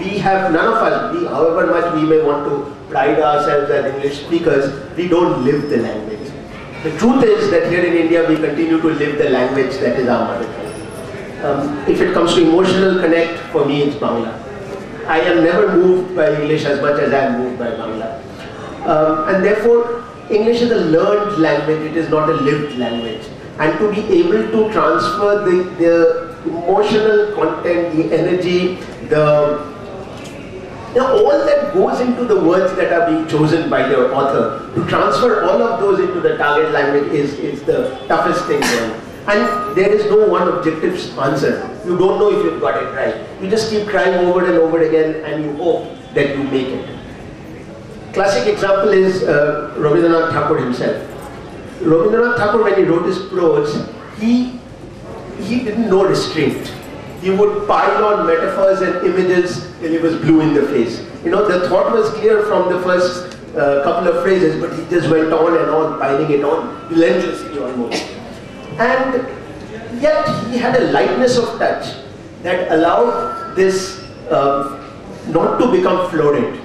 we have, none of us, we, however much we may want to pride ourselves as English speakers, we don't live the language. The truth is that here in India we continue to live the language that is our mother tongue. Um, if it comes to emotional connect, for me it's Bangla. I am never moved by English as much as I am moved by Bangla. Um, and therefore, English is a learned language, it is not a lived language. And to be able to transfer the, the emotional content, the energy, the know, all that goes into the words that are being chosen by the author, to transfer all of those into the target language is, is the toughest thing going. And there is no one objective answer. You don't know if you've got it right. You just keep trying over and over again and you hope that you make it. Classic example is uh, Rabindranath Tagore himself. Rabindranath Tagore, when he wrote his prose, he, he didn't know restraint he would pile on metaphors and images till he was blue in the face. You know, the thought was clear from the first uh, couple of phrases, but he just went on and on, piling it on, relentlessly almost. And yet he had a lightness of touch that allowed this um, not to become florid.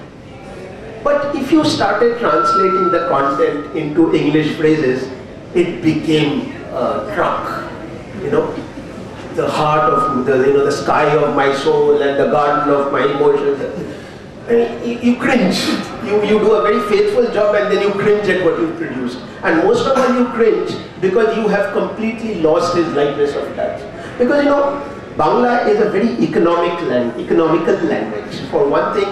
But if you started translating the content into English phrases, it became a truck, you know the heart of the, you know, the sky of my soul and the garden of my emotions. Mean, you, you, cringe. You, you do a very faithful job and then you cringe at what you produce. And most of all you cringe because you have completely lost his lightness of touch. Because you know, Bangla is a very economic lang economical language. For one thing,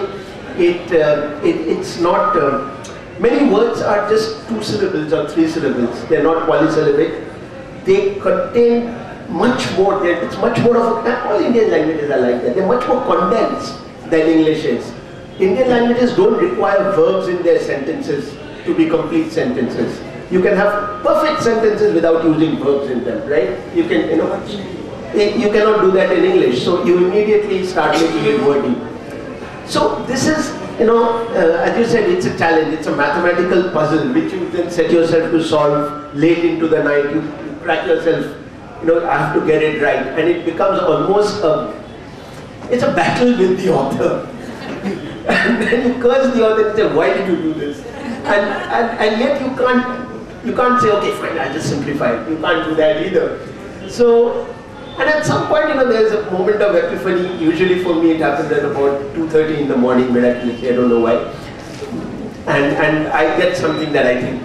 it, uh, it it's not, uh, many words are just two syllables or three syllables. They're not polysyllabic. They contain much more, it's much more of a, all Indian languages are like that, they're much more condensed than English is. Indian languages don't require verbs in their sentences to be complete sentences. You can have perfect sentences without using verbs in them, right? You can, you know, eh, you cannot do that in English, so you immediately start making it wordy. So this is, you know, uh, as you said, it's a challenge, it's a mathematical puzzle which you then set yourself to solve late into the night, you crack yourself you know, I have to get it right. And it becomes almost a, it's a battle with the author. and then you curse the author and say, why did you do this? And, and, and yet you can't, you can't say, okay, fine, I'll just simplify it. You can't do that either. So, and at some point, you know, there's a moment of epiphany. Usually for me, it happens at about 2.30 in the morning, miraculously, I don't know why. And, and I get something that I think,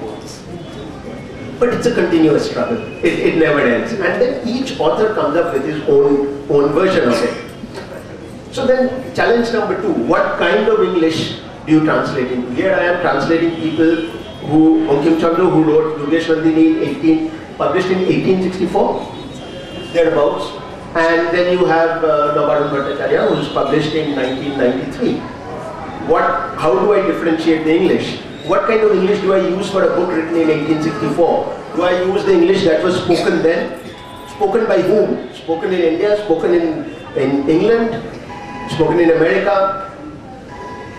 but it's a continuous struggle. It, it never ends. And then each author comes up with his own, own version of it. So then challenge number two, what kind of English do you translate into? Here I am translating people who, Bankim Chandra who wrote Durgeshnandini 18, published in 1864, thereabouts. And then you have uh, Nabarun Bhattacharya who's published in 1993. What, how do I differentiate the English? What kind of English do I use for a book written in 1864? Do I use the English that was spoken then? Spoken by whom? Spoken in India, spoken in, in England, spoken in America?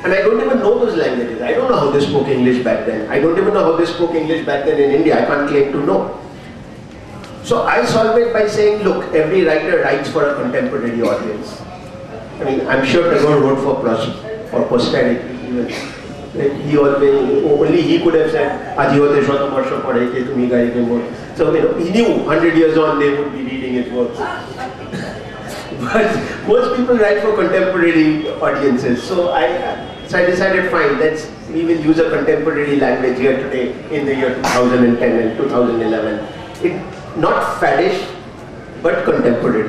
And I don't even know those languages. I don't know how they spoke English back then. I don't even know how they spoke English back then in India. I can't claim to know. So I solve it by saying, look, every writer writes for a contemporary audience. I mean, I'm sure Tagore wrote for, for posterity even he always, only he could have said, Ajiyote Shwatamarshya Padheke Tumi Gaike Mor. So, you know, he knew 100 years on they would be reading his works. but most people write for contemporary audiences. So I, so I decided, fine, let's, we will use a contemporary language here today in the year 2010 and 2011. It, not faddish, but contemporary.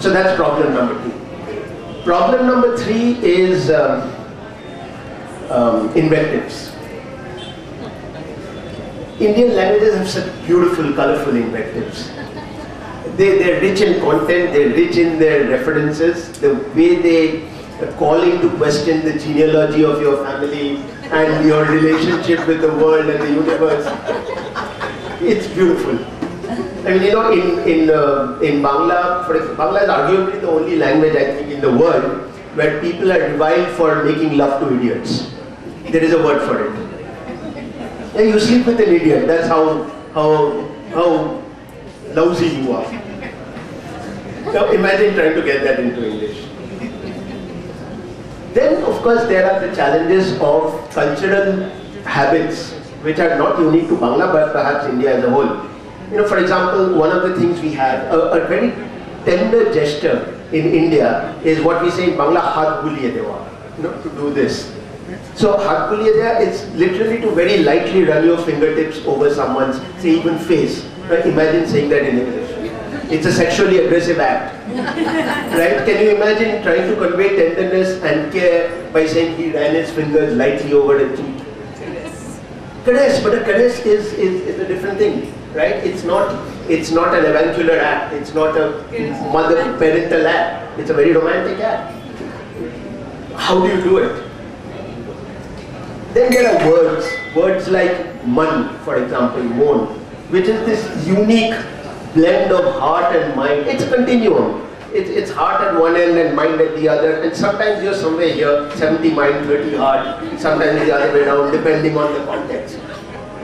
So that's problem number two. Problem number three is um, um, invectives. Indian languages have such beautiful, colorful invectives. They, they're rich in content, they're rich in their references, the way they call into question the genealogy of your family and your relationship with the world and the universe. It's beautiful. I mean, you know, in in uh, in Bangla, for example, Bangla is arguably the only language I think in the world where people are reviled for making love to idiots. There is a word for it. Yeah, you sleep with an idiot. That's how how how lousy you are. Now imagine trying to get that into English. Then of course, there are the challenges of cultural habits which are not unique to Bangla but perhaps India as a whole. You know, for example, one of the things we have, a, a very tender gesture in India is what we say in Bangla, Hat dewa, you know, to do this. So Hat is literally to very lightly run your fingertips over someone's, say even face. Right? Imagine saying that in English. It's a sexually aggressive act. right? Can you imagine trying to convey tenderness and care by saying he ran his fingers lightly over the cheek? Caress, but a caress is, is, is a different thing, right? It's not it's not an avuncular act, it's not a mother parental act, it's a very romantic act. How do you do it? Then there are words, words like man, for example, mon, which is this unique blend of heart and mind. It's a continuum. It's, it's heart at one end and mind at the other. And sometimes you're somewhere here, 70 mind, 30 heart. Sometimes the other way around, depending on the context.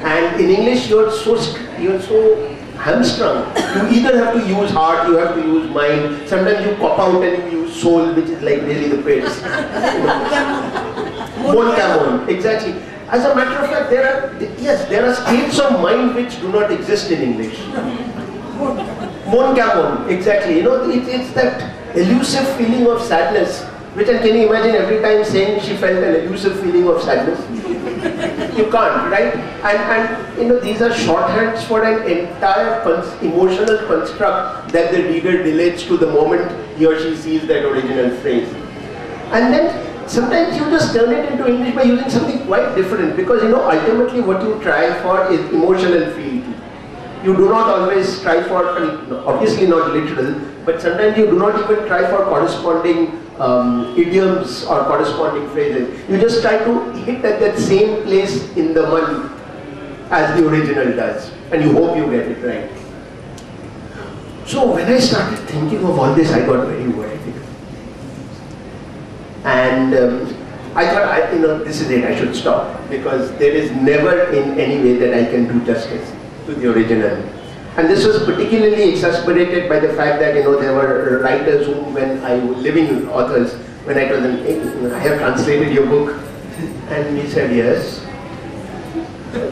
And in English, you're so you're so hamstrung. You either have to use heart, you have to use mind. Sometimes you pop out and you use soul, which is like really the pits. Mon camon, exactly. As a matter of fact, there are yes, there are states of mind which do not exist in English. Mon camon, exactly. You know, it, it's that elusive feeling of sadness. Which and can you imagine every time saying she felt an elusive feeling of sadness? you can't, right? And, and you know, these are shorthands for an entire emotional construct that the reader relates to the moment he or she sees that original phrase. And then sometimes you just turn it into English by using something quite different because you know ultimately what you try for is emotional feeling you do not always try for, obviously not literal, but sometimes you do not even try for corresponding um, idioms or corresponding phrases. You just try to hit at that same place in the money as the original does, and you hope you get it right. So when I started thinking of all this, I got very worried. And um, I thought, I, you know, this is it, I should stop, because there is never in any way that I can do justice to the original. And this was particularly exasperated by the fact that you know there were writers who, when I was living authors, when I told them, I have translated your book, and he said yes.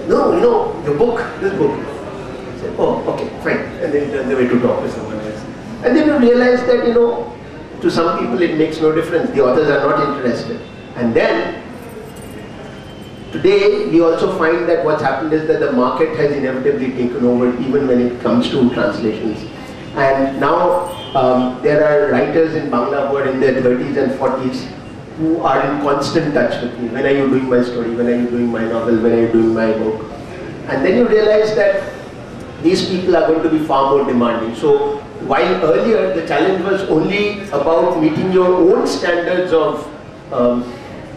No, you know your book, this book. I said, oh, okay, fine, and then turned away to talk to someone else. And then you realize that you know, to some people it makes no difference. The authors are not interested, and then Today, we also find that what's happened is that the market has inevitably taken over even when it comes to translations. And now um, there are writers in Bangla who are in their 30s and 40s who are in constant touch with me. When are you doing my story? When are you doing my novel? When are you doing my book? And then you realize that these people are going to be far more demanding. So while earlier the challenge was only about meeting your own standards of um,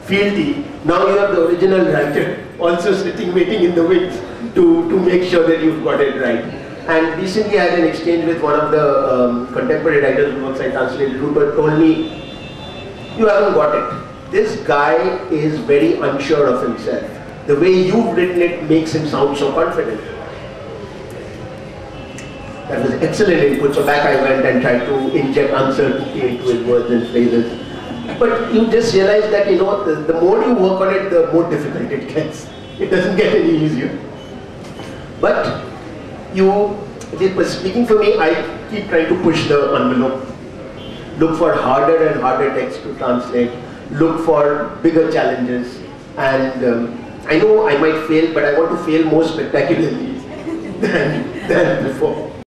fealty, now you have the original writer also sitting waiting in the wings to, to make sure that you've got it right. And recently I had an exchange with one of the um, contemporary writers who works I translated who told me, you haven't got it. This guy is very unsure of himself. The way you've written it makes him sound so confident. That was excellent input. So back I went and tried to inject uncertainty into his words and phrases. But you just realize that, you know, the, the more you work on it, the more difficult it gets. It doesn't get any easier. But you, speaking for me, I keep trying to push the envelope. Look for harder and harder text to translate. Look for bigger challenges. And um, I know I might fail, but I want to fail more spectacularly than, than before.